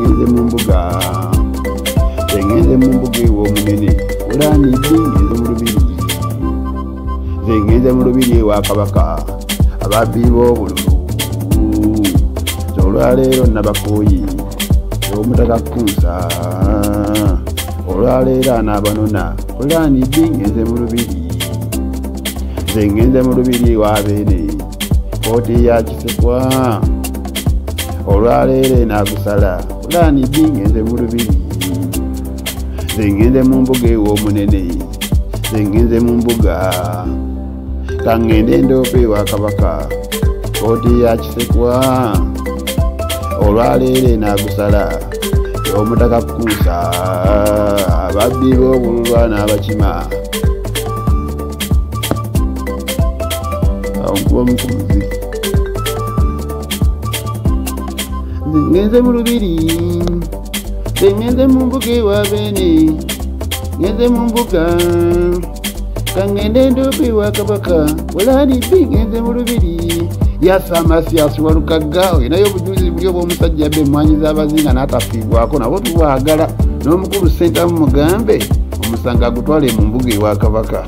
ngenze mu mbuga zengenze mu mbuga ew'omunene olanidde ngenze mu lubiri zengenze mu lubiri ewa kabaka ababbi b'obululu olwaleero nabafuuyi omutaka kunsa olwaleero anaabanona olanidde ngenze mu lubiri zengenze mu lubiri ewabeene kooti ya kisekwa. Olwaleero enaagusala olanidde ngenze mu lubiri zengenze mu mbuga ew'omunene zengenze mu mbuga. Kangende endoopa ewa kabaka kooti ya kisekwa. Olwaleero enaagusala omutaka kuusa ababbi b'obululwa n'abakima nkuba mukuzi ngenze mu lubiri ngenze mu mbuga ewabeene ngenze mu mbuga. Kangende endoopa ewa kabaka olaalibbi ngenze mu lubiri yasamasiasi walukagga olinayo obujulizi buli obwomusajja be emwanyi z'abazinga n'atafiibwako nabo tubwagala n'omukulu sentamu mugambe omusanga agutwale mu mbuga ewa kabaka